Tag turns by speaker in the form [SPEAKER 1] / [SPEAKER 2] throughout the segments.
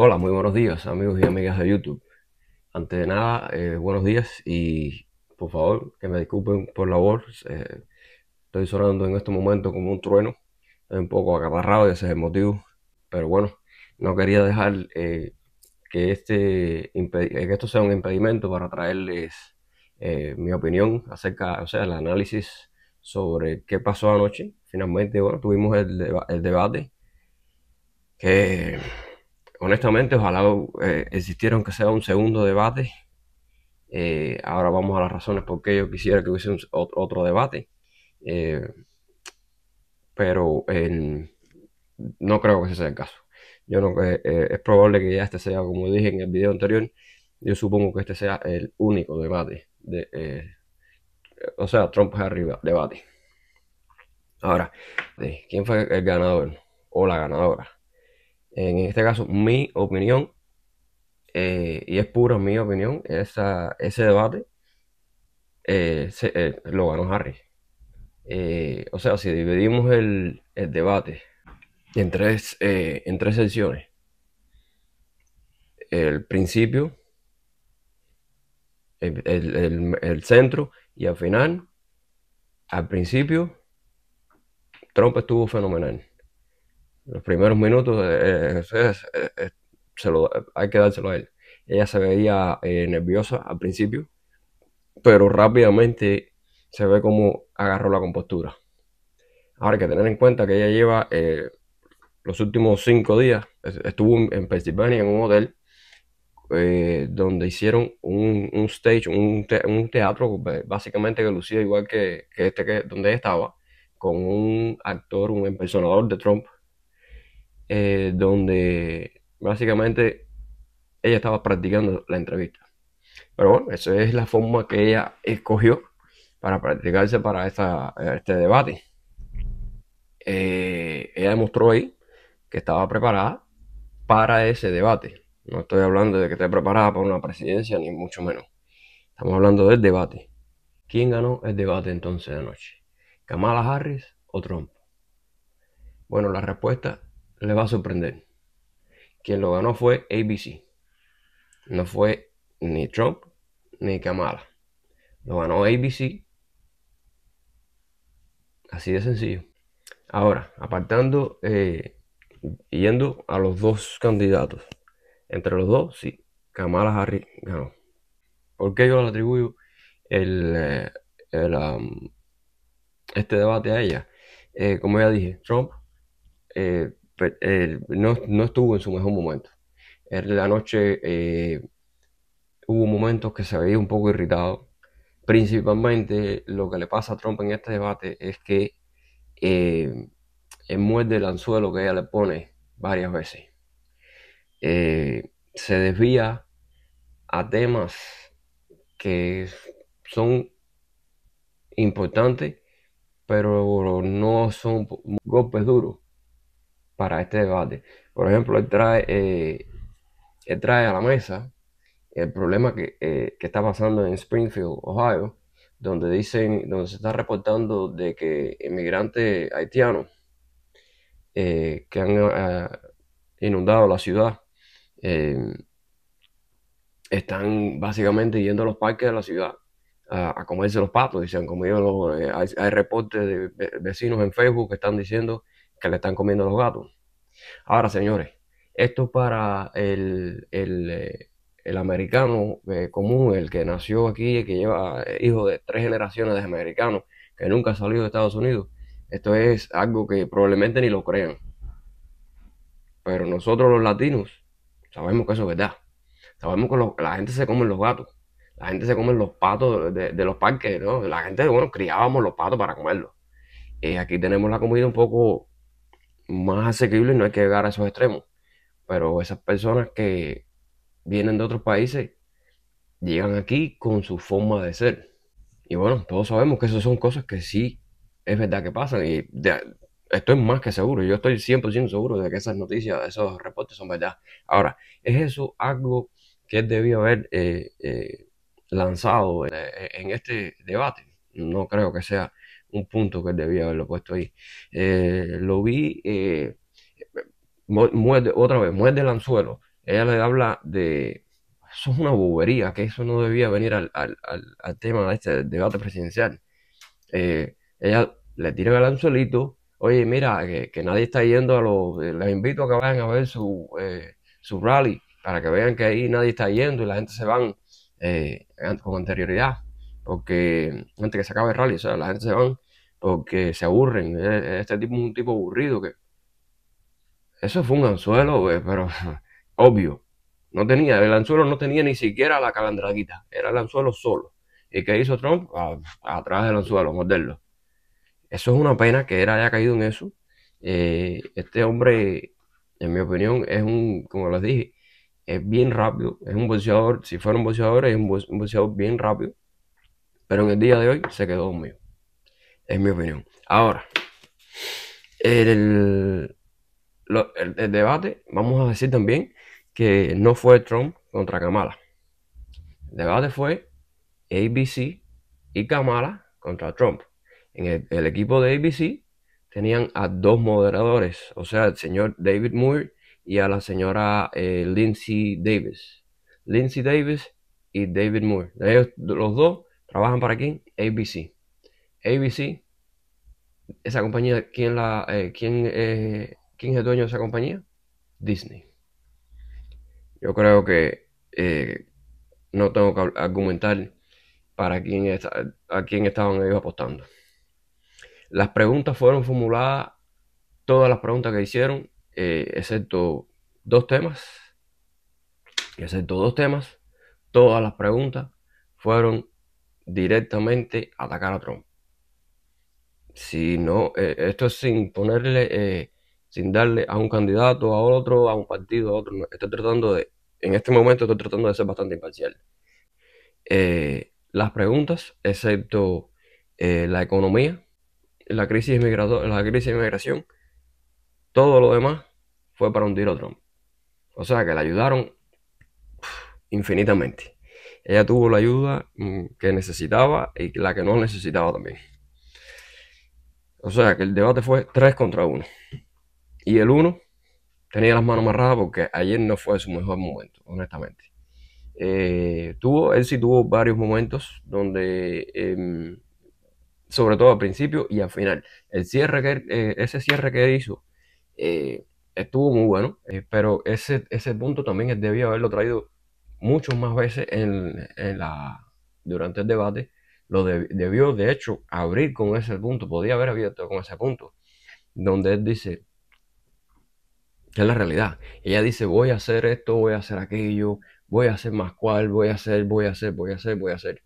[SPEAKER 1] Hola, muy buenos días amigos y amigas de YouTube. Antes de nada, eh, buenos días y por favor que me disculpen por la voz. eh, estoy sonando en este momento como un trueno. Estoy un poco acaparrado y ese es el motivo. Pero bueno, no quería dejar eh, que, este, que esto sea un impedimento para traerles mi opinión acerca, o sea, el análisis sobre qué pasó anoche. Finalmente, bueno, tuvimos el, deba- el debate que honestamente ojalá eh, existiera aunque sea un segundo debate. Eh, ahora vamos a las razones por qué yo quisiera que hubiese un- otro, debate. Eh, pero no creo que ese sea el caso. Yo no, eh, es probable que ya este sea, como dije en el video anterior, yo supongo que este sea el único debate. De, o sea, Trump-Harry debate. Ahora, ¿quién fue el ganador o la ganadora? En este caso, mi opinión, eh, y es pura mi opinión, esa, ese debate eh, se- eh, lo ganó Harry. O sea, si dividimos el, debate en tres, en tres secciones, el principio, el- el centro y al final, al principio, Trump estuvo fenomenal. Los primeros minutos, eh, eh, eh, se lo- hay que dárselo a él. Ella se veía nerviosa al principio, pero rápidamente se ve como agarró la compostura. Ahora hay que tener en cuenta que ella lleva los últimos cinco días, es- estuvo en, en Pensilvania en un hotel donde hicieron un, un stage, un, un teatro básicamente que lucía igual que, este que donde estaba, con un actor, un impersonador de Trump, eh, donde básicamente ella estaba practicando la entrevista. Pero bueno, esa es la forma que ella escogió para practicarse para este debate. Eh, ella demostró ahí que estaba preparada para ese debate. No estoy hablando de que esté preparada para una presidencia, ni mucho menos. Estamos hablando del debate. ¿Quién ganó el debate entonces de anoche? ¿Kamala Harris o Trump? Bueno, la respuesta le va a sorprender. Quien lo ganó fue ABC. No fue ni Trump ni Kamala. Lo ganó ABC. Así de sencillo. Ahora, apartando, eh, yendo a los dos candidatos. Entre los dos, sí, Kamala Harris ganó. ¿Por qué yo le atribuyo el, eh, um, este debate a ella? Eh, como ya dije, Trump eh, no, no estuvo en su mejor momento. Él la noche eh, hubo momentos que se veía un poco irritado. Principalmente lo que le pasa a Trump en este debate es que eh, muerde el anzuelo que ella le pone varias veces. Eh, se desvía a temas que son importantes, pero no son golpes duros para este debate. Por ejemplo, él trae, eh, él trae a la mesa el problema que, eh, que está pasando en Springfield, Ohio, donde dicen, donde se está reportando de que inmigrantes haitianos eh, que han eh, inundado la ciudad están básicamente yendo a los parques de la ciudad a, comerse los patos. Los, eh, hay, reportes de ve- vecinos en Facebook que están diciendo que le están comiendo los gatos. Ahora, señores, esto para el, el, eh, el americano eh, común, el que nació aquí, el que lleva eh, hijo de tres generaciones de americanos, que nunca ha salido de Estados Unidos, esto es algo que probablemente ni lo crean. Pero nosotros los latinos sabemos que eso es verdad. Sabemos que la gente se come los gatos. La gente se come los patos de, de los parques, ¿no? La gente, bueno, criábamos los patos para comerlos. Y aquí tenemos la comida un poco más asequible y no hay que llegar a esos extremos. Pero esas personas que vienen de otros países llegan aquí con su forma de ser. Y bueno, todos sabemos que esas son cosas que sí es verdad que pasan. Y de- estoy más que seguro. Yo estoy 100% seguro de que esas noticias, esos reportes son verdad. Ahora, ¿es eso algo que él debió haber eh, eh, lanzado eh, en este debate? No creo que sea un punto que debía haberlo puesto ahí. Eh, lo vi, eh, otra vez, muerde el anzuelo ella le habla de, eso es una bobería, que eso no debía venir al, al, al, tema de este debate presidencial. Eh, ella le tira el anzuelito, oye, mira, que, nadie está yendo a los, les invito a que vayan a ver su, eh, su rally, para que vean que ahí nadie está yendo y la gente se van eh, con anterioridad, porque antes que se acabe el rally, o sea, la gente se van porque se aburren. Este tipo es un tipo aburrido que... Eso fue un anzuelo, pero obvio. No tenía, el anzuelo no tenía ni siquiera la calandraguita, era el anzuelo solo. ¿Y qué hizo Trump? atrás del anzuelo, morderlo. Eso es una pena que él haya caído en eso. Eh, este hombre, en mi opinión, es un, como les dije, es bien rápido, es un boxeador, si fuera un boxeador, es un, boxeador bien rápido, pero en el día de hoy se quedó conmigo, es mi opinión. Ahora, el, el, debate, vamos a decir también que no fue Trump contra Kamala. El debate fue ABC y Kamala contra Trump. En el, el equipo de ABC tenían a dos moderadores, o sea, el señor David Moore y a la señora eh, Lindsay Davis. Lindsay Davis y David Moore. Ellos, los dos trabajan para quién? ABC. ABC, esa compañía, ¿quién, la, eh, quién, eh, ¿quién es el dueño de esa compañía? Disney. Yo creo que no tengo que argumentar para quién a quién estaban ellos apostando. Las preguntas fueron formuladas, todas las preguntas que hicieron eh, excepto dos temas, excepto dos temas, todas las preguntas fueron directamente atacar a Trump. Si no, eh, esto es sin ponerle, eh, sin darle a un candidato, a otro, a un partido, a otro. estoy tratando de, en este momento estoy tratando de ser bastante imparcial. las preguntas, excepto la economía, la crisis, la crisis de inmigración, todo lo demás fue para hundir a Trump. O sea que la ayudaron infinitamente. Ella tuvo la ayuda mm, que necesitaba y la que no necesitaba también. O sea que el debate fue 3 contra 1. Y el 1 tenía las manos amarradas porque ayer no fue su mejor momento, honestamente. Eh, tuvo, él sí tuvo varios momentos donde, em, sobre todo al principio y al final, el cierre que, eh, ese cierre que hizo eh, estuvo muy bueno, pero ese, ese punto también debía haberlo traído muchas más veces en, la, durante el debate. Lo debió, de hecho, abrir con ese punto, podía haber abierto con ese punto, donde él dice, que es la realidad. Ella dice, voy a hacer esto, voy a hacer aquello, voy a hacer más cual, voy a hacer, voy a hacer, voy a hacer, voy a hacer.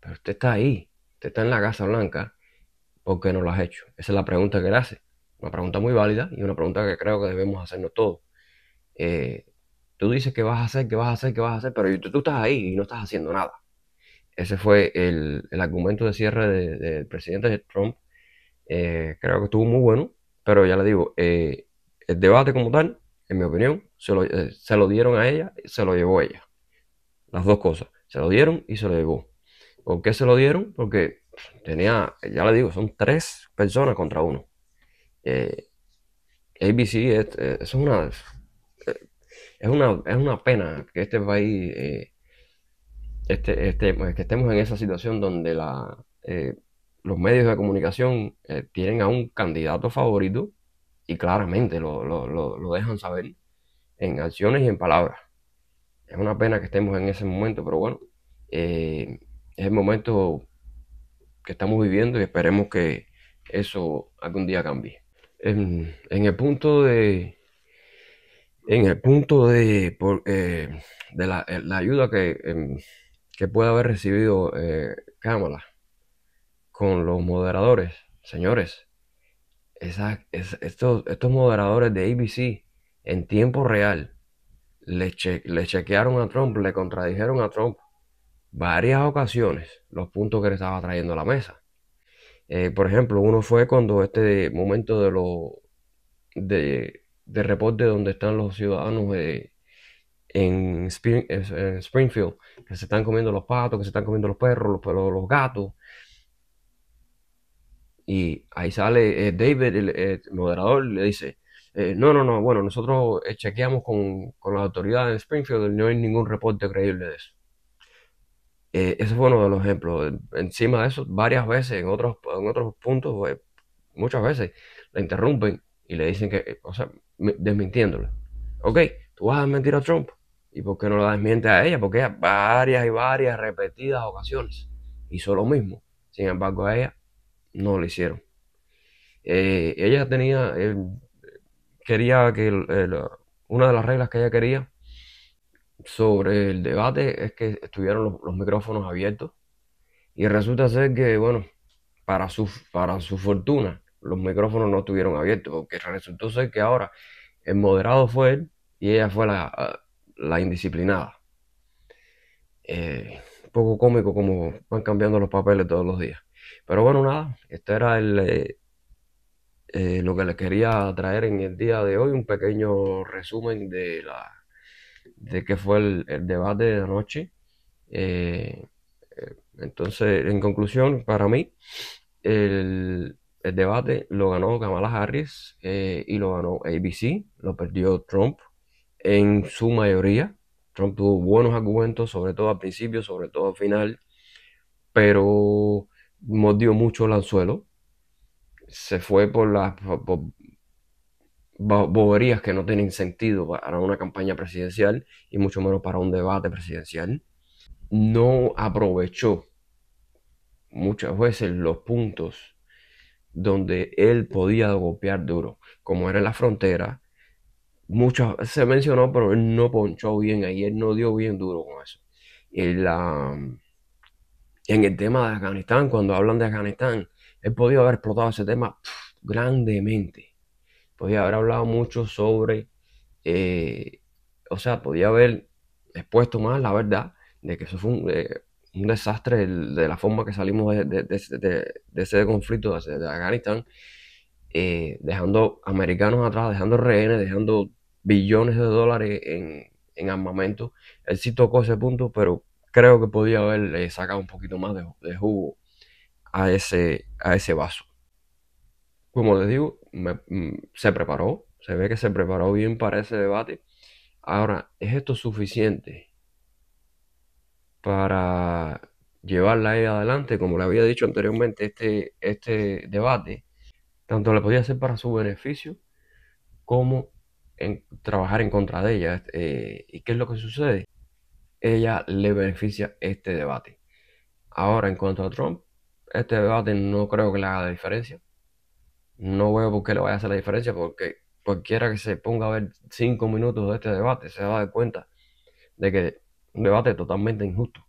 [SPEAKER 1] Pero usted está ahí, usted está en la Casa Blanca, ¿por qué no lo has hecho? Esa es la pregunta que él hace. Una pregunta muy válida y una pregunta que creo que debemos hacernos todos. Eh, tú dices que vas a hacer, que vas a hacer, que vas a hacer, pero tú, estás ahí y no estás haciendo nada. Ese fue el, argumento de cierre del presidente Trump. Eh, creo que estuvo muy bueno, pero ya le digo, eh, el debate como tal, en mi opinión, se lo, se lo dieron a ella y se lo llevó ella. Las dos cosas, se lo dieron y se lo llevó. ¿Por qué se lo dieron? Porque tenía, ya le digo, son tres personas contra uno. Eh, ABC eh, es, una, eh, es, una, es una pena que este país, este, este, pues, que estemos en esa situación donde la, los medios de comunicación tienen a un candidato favorito y claramente lo, lo, dejan saber en acciones y en palabras. Es una pena que estemos en ese momento, pero bueno, es el momento que estamos viviendo y esperemos que eso algún día cambie en, el punto de en el punto de, eh, de la, eh, ayuda que, em, que, puede haber recibido eh, con los moderadores, señores, estos, estos moderadores de ABC en tiempo real le, le chequearon a Trump, le contradijeron a Trump varias ocasiones los puntos que le estaba trayendo a la mesa. Eh, por ejemplo, uno fue cuando este momento de lo de, reporte donde están los ciudadanos en, Springfield, que se están comiendo los patos, que se están comiendo los perros, los, los gatos. Y ahí sale eh, David, el, moderador, le dice, eh, no, no, no, bueno, nosotros eh, chequeamos con, con la autoridad en Springfield y no hay ningún reporte creíble de eso. Eh, ese fue uno de los ejemplos. Encima de eso, varias veces, en otros, en otros puntos, muchas veces, la interrumpen y le dicen que, o sea, desmintiéndole. Ok, tú vas a desmentir a Trump. ¿Y por qué no lo desmiente a ella? Porque ella varias y varias repetidas ocasiones hizo lo mismo. Sin embargo, a ella no lo hicieron. ella tenía, quería que una de las reglas que ella quería sobre el debate es que estuvieran los, micrófonos abiertos y resulta ser que, bueno, para su, para su fortuna, los micrófonos no estuvieron abiertos, porque resultó ser que ahora el moderado fue él y ella fue la, la indisciplinada. Eh, un poco cómico como van cambiando los papeles todos los días. Pero bueno, nada, este era el, eh, eh, lo que les quería traer en el día de hoy, un pequeño resumen de la de qué fue el, debate de anoche. Eh, eh, entonces, en conclusión, para mí, el, debate lo ganó Kamala Harris y lo ganó ABC, lo perdió Trump en su mayoría. Trump tuvo buenos argumentos, sobre todo al principio, sobre todo al final, pero mordió mucho el anzuelo se fue por las boberías que no tienen sentido para una campaña presidencial y mucho menos para un debate presidencial. No aprovechó muchas veces los puntos donde él podía golpear duro, como era en la frontera. Muchas se mencionó, pero él no ponchó bien ahí, él no dio bien duro con eso. En, la, en el tema de Afganistán, cuando hablan de Afganistán, él podía haber explotado ese tema grandemente. Podía haber hablado mucho sobre, eh, o sea, podía haber expuesto más la verdad de que eso fue un, eh, desastre de, la forma que salimos de, ese conflicto de, Afganistán, eh, dejando americanos atrás, dejando rehenes, dejando billones de dólares en, armamento. Él sí tocó ese punto, pero creo que podía haber sacado un poquito más de jugo a ese, a ese vaso. Como les digo, mm, se preparó, se ve que se preparó bien para ese debate. Ahora, ¿es esto suficiente para llevarla adelante? Como le había dicho anteriormente, este, este debate tanto le podía ser para su beneficio como en trabajar en contra de ella. Eh, ¿Y qué es lo que sucede? Ella le beneficia este debate. Ahora, en cuanto a Trump, este debate no creo que le haga la diferencia. No veo por qué le vaya a hacer la diferencia, porque cualquiera que se ponga a ver cinco minutos de este debate se va a dar cuenta de que un debate totalmente injusto.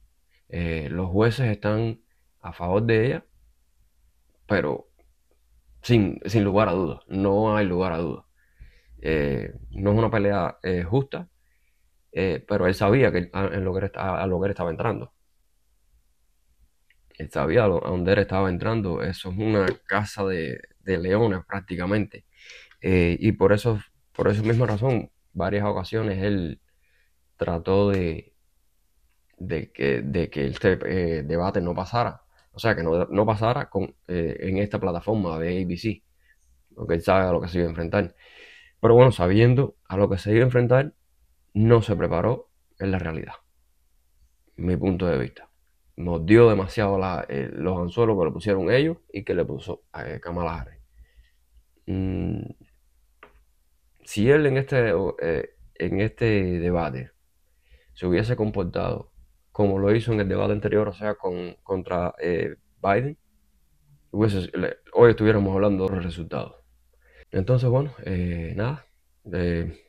[SPEAKER 1] Eh, los jueces están a favor de ella, pero sin, lugar a dudas, no hay lugar a dudas. Eh, no es una pelea eh, justa, pero él sabía que lo a lo que él estaba entrando él sabía a dónde él estaba entrando. Eso es una casa de, leones prácticamente. Y por eso, por esa misma razón, varias ocasiones él trató de, de que, de que este eh, debate no pasara. O sea, que no, pasara con, eh, en esta plataforma de ABC. Porque él sabe a lo que se iba a enfrentar. Pero bueno, sabiendo a lo que se iba a enfrentar, no se preparó en la realidad. Mi punto de vista nos dio demasiado eh, los anzuelos que le pusieron ellos y que le puso a Kamala. Mm, si él en este, en este debate se hubiese comportado como lo hizo en el debate anterior, o sea, con, contra Biden, hoy estuviéramos hablando de los resultados. Entonces, bueno, nada,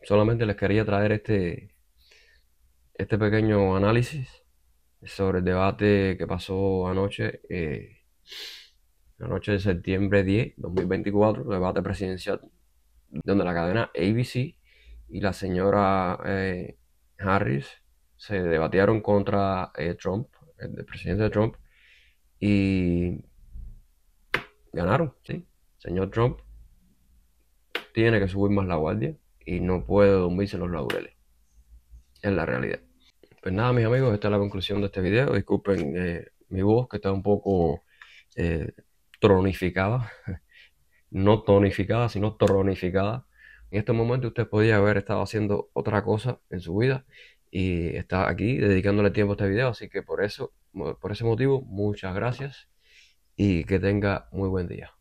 [SPEAKER 1] solamente les quería traer este, este pequeño análisis sobre el debate que pasó anoche, eh, la noche de septiembre 10, 2024, debate presidencial, donde la cadena ABC y la señora eh, Harris se debatieron contra eh, Trump, el, presidente Trump, y ganaron, sí. Señor Trump tiene que subir más la guardia y no puede dormirse los laureles. Es la realidad. Pues nada, mis amigos, esta es la conclusión de este video. Disculpen eh, mi voz que está un poco eh, tronificada. no tonificada, sino tronificada En este momento usted podía haber estado haciendo otra cosa en su vida y está aquí dedicándole tiempo a este video, así que por eso, por ese motivo, muchas gracias y que tenga muy buen día.